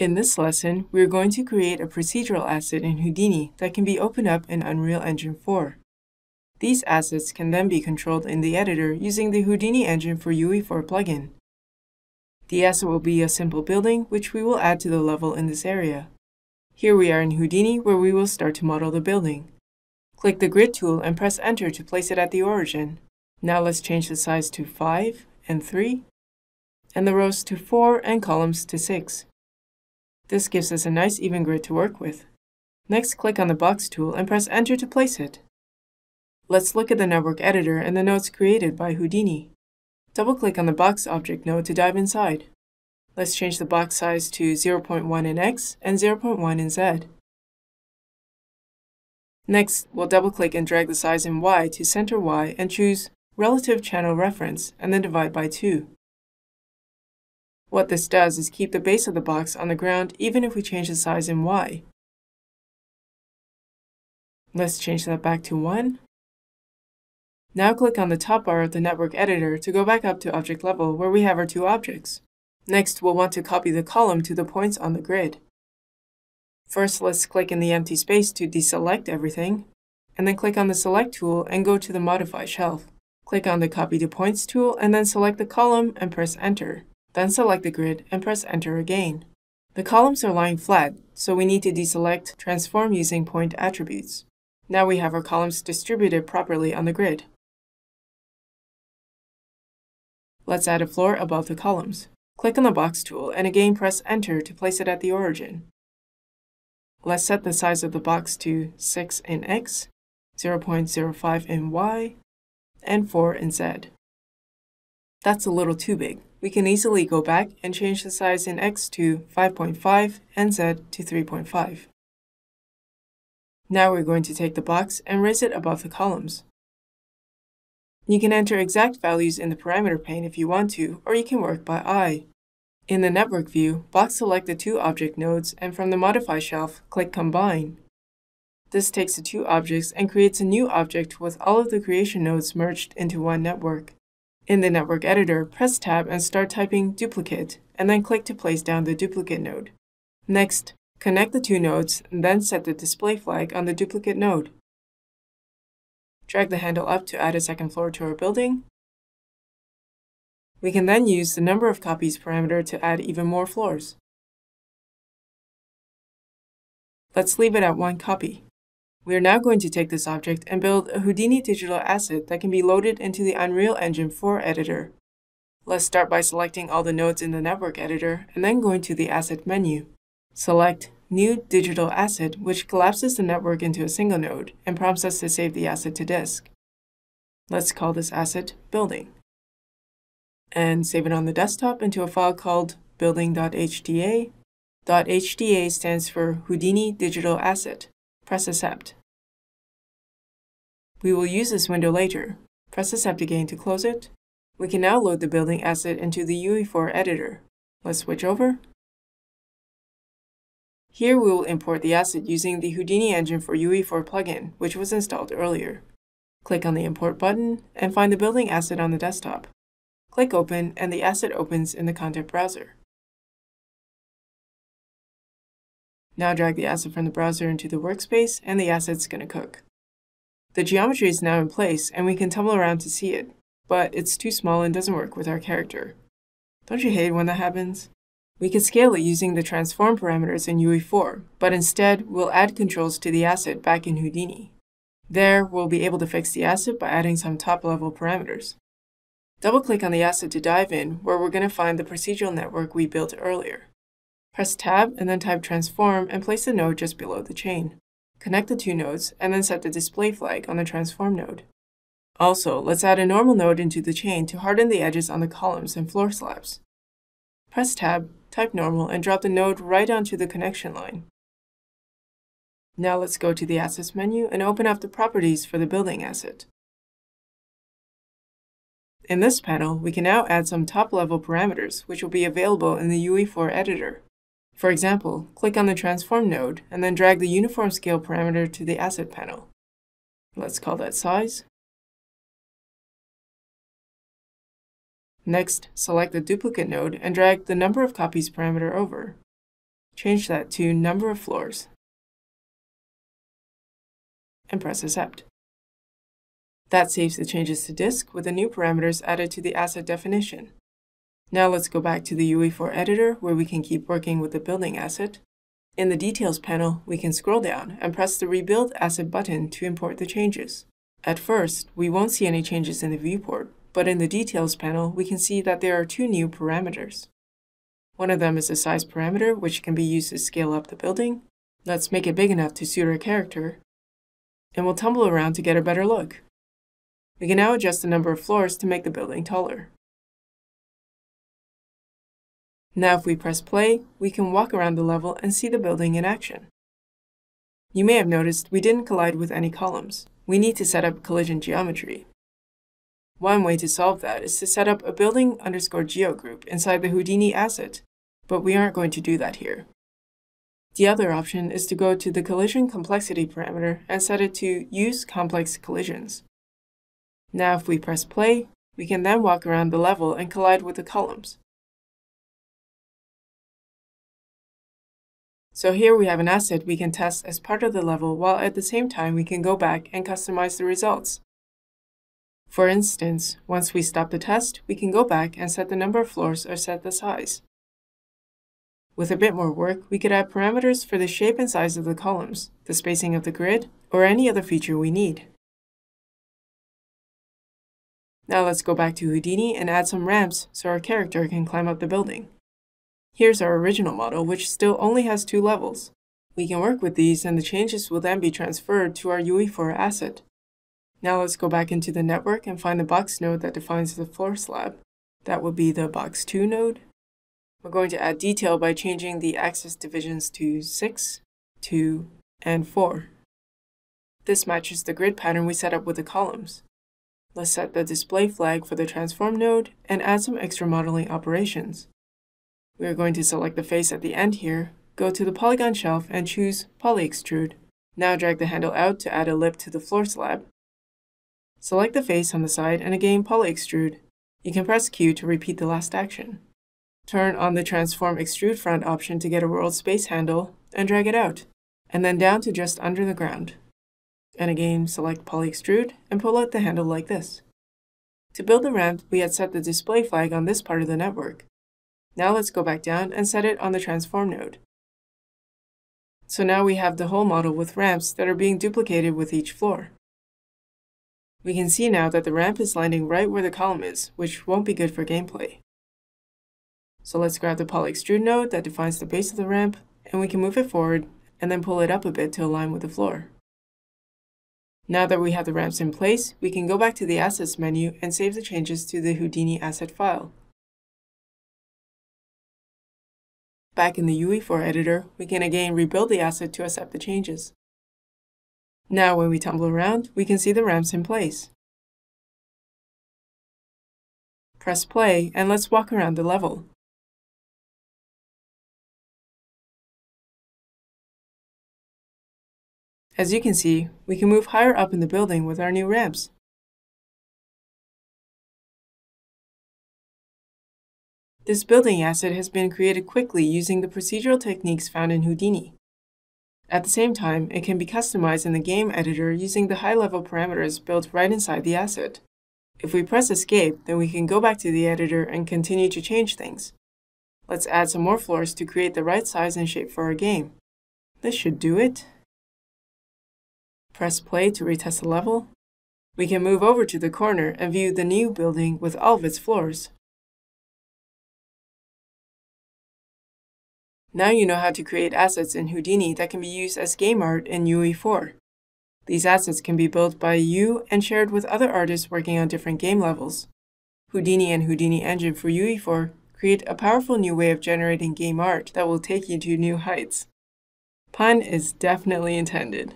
In this lesson, we are going to create a procedural asset in Houdini that can be opened up in Unreal Engine 4. These assets can then be controlled in the editor using the Houdini Engine for UE4 plugin. The asset will be a simple building, which we will add to the level in this area. Here we are in Houdini, where we will start to model the building. Click the Grid tool and press Enter to place it at the origin. Now let's change the size to 5 and 3, and the rows to 4 and columns to 6. This gives us a nice even grid to work with. Next, click on the Box tool and press Enter to place it. Let's look at the network editor and the nodes created by Houdini. Double-click on the box object node to dive inside. Let's change the box size to 0.1 in X and 0.1 in Z. Next, we'll double-click and drag the size in Y to center Y and choose Relative Channel Reference and then divide by 2. What this does is keep the base of the box on the ground even if we change the size in Y. Let's change that back to 1. Now click on the top bar of the network editor to go back up to object level where we have our two objects. Next, we'll want to copy the column to the points on the grid. First, let's click in the empty space to deselect everything, and then click on the Select tool and go to the Modify shelf. Click on the Copy to Points tool and then select the column and press Enter. Then select the grid and press Enter again. The columns are lying flat, so we need to deselect Transform using Point Attributes. Now we have our columns distributed properly on the grid. Let's add a floor above the columns. Click on the Box tool and again press Enter to place it at the origin. Let's set the size of the box to 6 in X, 0.05 in Y, and 4 in Z. That's a little too big. We can easily go back and change the size in X to 5.5 and Z to 3.5. Now we're going to take the box and raise it above the columns. You can enter exact values in the parameter pane if you want to, or you can work by eye. In the network view, box select the two object nodes and from the Modify shelf, click Combine. This takes the two objects and creates a new object with all of the creation nodes merged into one network. In the network editor, press Tab and start typing duplicate, and then click to place down the duplicate node. Next, connect the two nodes and then set the display flag on the duplicate node. Drag the handle up to add a second floor to our building. We can then use the number of copies parameter to add even more floors. Let's leave it at one copy. We are now going to take this object and build a Houdini digital asset that can be loaded into the Unreal Engine 4 editor. Let's start by selecting all the nodes in the network editor and then going to the Asset menu. Select New Digital Asset, which collapses the network into a single node and prompts us to save the asset to disk. Let's call this asset Building. And save it on the desktop into a file called building.hda. .hda stands for Houdini Digital Asset. Press Accept. We will use this window later. Press Accept again to close it. We can now load the building asset into the UE4 editor. Let's switch over here we will import the asset using the Houdini Engine for UE4 plugin, which was installed earlier. Click on the Import button and find the building asset on the desktop. Click Open and the asset opens in the content browser. Now drag the asset from the browser into the workspace and the asset's going to cook. The geometry is now in place and we can tumble around to see it, but it's too small and doesn't work with our character. Don't you hate when that happens? We can scale it using the transform parameters in UE4, but instead we'll add controls to the asset back in Houdini. There, we'll be able to fix the asset by adding some top-level parameters. Double-click on the asset to dive in, where we're going to find the procedural network we built earlier. Press Tab and then type Transform and place the node just below the chain. Connect the two nodes and then set the display flag on the Transform node. Also, let's add a normal node into the chain to harden the edges on the columns and floor slabs. Press Tab type normal, and drop the node right onto the connection line. Now let's go to the Assets menu and open up the properties for the building asset. In this panel, we can now add some top-level parameters, which will be available in the UE4 editor. For example, click on the Transform node and then drag the Uniform Scale parameter to the Asset panel. Let's call that Size. Next, select the duplicate node and drag the number of copies parameter over. change that to number of floors, and press accept. That saves the changes to disk with the new parameters added to the asset definition. Now let's go back to the UE4 editor where we can keep working with the building asset. In the Details panel, we can scroll down and press the Rebuild Asset button to import the changes. At first, we won't see any changes in the viewport, but in the Details panel, we can see that there are two new parameters. One of them is the size parameter, which can be used to scale up the building. Let's make it big enough to suit our character, and we'll tumble around to get a better look. We can now adjust the number of floors to make the building taller. Now if we press play, we can walk around the level and see the building in action. You may have noticed we didn't collide with any columns. We need to set up collision geometry. One way to solve that is to set up a building underscore geo group inside the Houdini asset, but we aren't going to do that here. The other option is to go to the collision complexity parameter and set it to use complex collisions. Now if we press play, we can then walk around the level and collide with the columns. So here we have an asset we can test as part of the level while at the same time we can go back and customize the results. For instance, once we stop the test, we can go back and set the number of floors or set the size. With a bit more work, we could add parameters for the shape and size of the columns, the spacing of the grid, or any other feature we need. Now let's go back to Houdini and add some ramps so our character can climb up the building. Here's our original model, which still only has two levels. We can work with these and the changes will then be transferred to our UE4 asset. Now let's go back into the network and find the box node that defines the floor slab. That would be the box 2 node. We're going to add detail by changing the axis divisions to 6, 2, and 4. This matches the grid pattern we set up with the columns. Let's set the display flag for the transform node and add some extra modeling operations. We are going to select the face at the end here, go to the polygon shelf and choose Poly Extrude. Now drag the handle out to add a lip to the floor slab. Select the face on the side and again Poly Extrude. You can press Q to repeat the last action. Turn on the Transform Extrude Front option to get a world space handle and drag it out, and then down to just under the ground and again select Poly Extrude and pull out the handle like this. To build the ramp, we had set the display flag on this part of the network. Now let's go back down and set it on the transform node. So now we have the whole model with ramps that are being duplicated with each floor. We can see now that the ramp is landing right where the column is, which won't be good for gameplay. So let's grab the poly extrude node that defines the base of the ramp, and we can move it forward and then pull it up a bit to align with the floor. Now that we have the ramps in place, we can go back to the Assets menu and save the changes to the Houdini asset file. Back in the UE4 editor, we can again rebuild the asset to accept the changes. Now when we tumble around, we can see the ramps in place. Press play and let's walk around the level. As you can see, we can move higher up in the building with our new ramps. This building asset has been created quickly using the procedural techniques found in Houdini. At the same time, it can be customized in the game editor using the high-level parameters built right inside the asset. If we press escape, then we can go back to the editor and continue to change things. Let's add some more floors to create the right size and shape for our game. This should do it. Press play to retest the level. We can move over to the corner and view the new building with all of its floors. Now you know how to create assets in Houdini that can be used as game art in UE4. These assets can be built by you and shared with other artists working on different game levels. Houdini and Houdini Engine for UE4 create a powerful new way of generating game art that will take you to new heights. Pun is definitely intended.